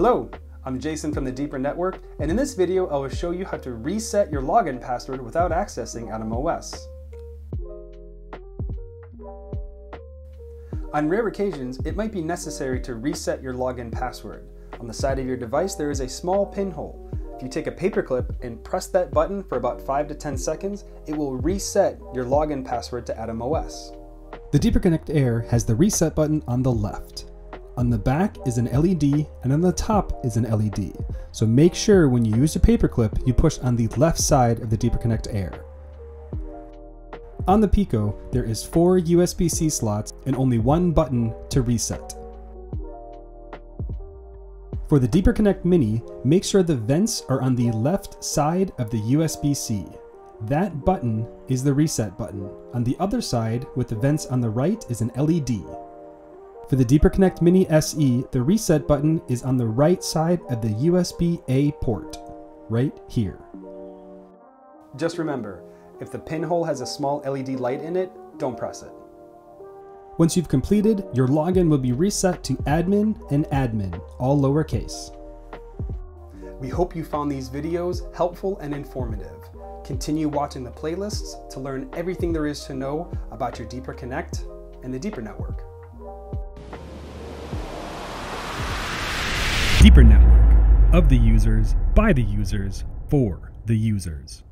Hello, I'm Jason from the Deeper Network, and in this video I will show you how to reset your login password without accessing Atom OS. On rare occasions, it might be necessary to reset your login password. On the side of your device there is a small pinhole. If you take a paperclip and press that button for about 5 to 10 seconds, it will reset your login password to Atom OS. The Deeper Connect Air has the reset button on the left. On the back is an LED and on the top is an LED. So make sure when you use a paperclip, you push on the left side of the Deeper Connect Air. On the Pico, there is four USB-C slots and only one button to reset. For the Deeper Connect Mini, make sure the vents are on the left side of the USB-C. That button is the reset button. On the other side, with the vents on the right, is an LED. For the Deeper Connect Mini SE, the reset button is on the right side of the USB-A port, right here. Just remember, if the pinhole has a small LED light in it, don't press it. Once you've completed, your login will be reset to admin and admin, all lowercase. We hope you found these videos helpful and informative. Continue watching the playlists to learn everything there is to know about your Deeper Connect and the Deeper Network. Deeper Network of the users, by the users, for the users.